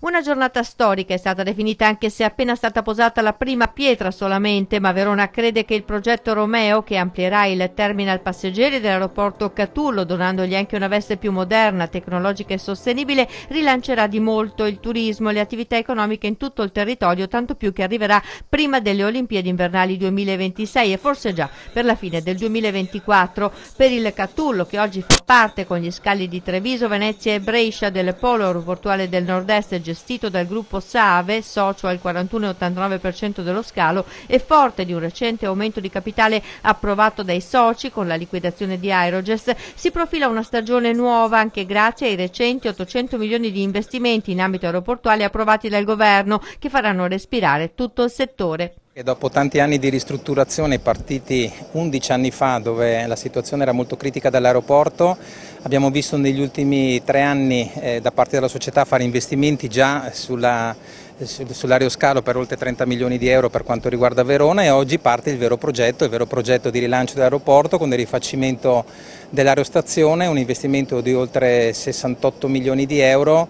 Una giornata storica è stata definita anche se è appena stata posata la prima pietra solamente, ma Verona crede che il progetto Romeo, che amplierà il terminal passeggeri dell'aeroporto Catullo, donandogli anche una veste più moderna, tecnologica e sostenibile, rilancerà di molto il turismo e le attività economiche in tutto il territorio, tanto più che arriverà prima delle Olimpiadi invernali 2026 e forse già per la fine del 2024. Per il Catullo, che oggi fa parte con gli scali di Treviso, Venezia e Brescia del polo aeroportuale del nord-est gestito dal gruppo Save, socio al 41,89% dello scalo e forte di un recente aumento di capitale approvato dai soci con la liquidazione di Aeroges, si profila una stagione nuova anche grazie ai recenti 800 milioni di investimenti in ambito aeroportuale approvati dal governo che faranno respirare tutto il settore. E dopo tanti anni di ristrutturazione partiti 11 anni fa dove la situazione era molto critica dall'aeroporto, abbiamo visto negli ultimi tre anni eh, da parte della società fare investimenti già sulla, sull'aeroscalo per oltre 30 milioni di euro per quanto riguarda Verona e oggi parte il vero progetto, il vero progetto di rilancio dell'aeroporto con il rifacimento dell'aerostazione, un investimento di oltre 68 milioni di euro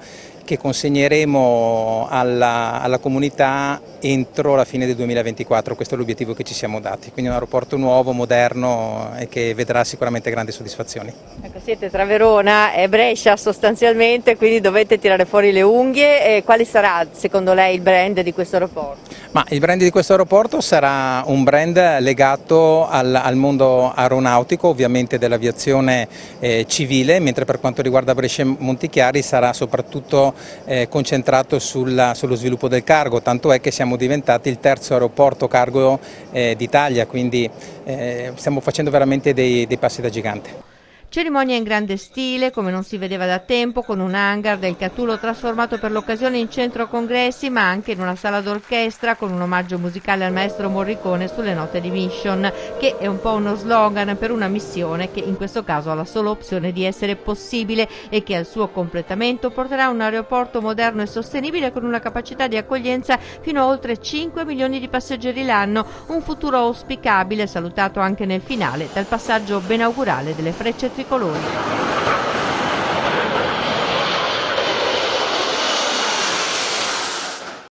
che consegneremo alla, alla, comunità entro la fine del 2024, questo è l'obiettivo che ci siamo dati, quindi un aeroporto nuovo, moderno e che vedrà sicuramente grandi soddisfazioni. Ecco, siete tra Verona e Brescia sostanzialmente, quindi dovete tirare fuori le unghie e quale sarà secondo lei il brand di questo aeroporto? Ma il brand di questo aeroporto sarà un brand legato al, al mondo aeronautico, ovviamente dell'aviazione eh, civile, mentre per quanto riguarda Brescia e Montichiari sarà soprattutto eh, concentrato sulla, sullo sviluppo del cargo, tanto è che siamo diventati il terzo aeroporto cargo eh, d'Italia, quindi eh, stiamo facendo veramente dei, dei passi da gigante. Cerimonia in grande stile, come non si vedeva da tempo, con un hangar del Catulo trasformato per l'occasione in centro congressi, ma anche in una sala d'orchestra con un omaggio musicale al maestro Morricone sulle note di Mission, che è un po' uno slogan per una missione che in questo caso ha la sola opzione di essere possibile e che al suo completamento porterà un aeroporto moderno e sostenibile con una capacità di accoglienza fino a oltre 5 milioni di passeggeri l'anno, un futuro auspicabile salutato anche nel finale dal passaggio benaugurale delle frecce tricolori.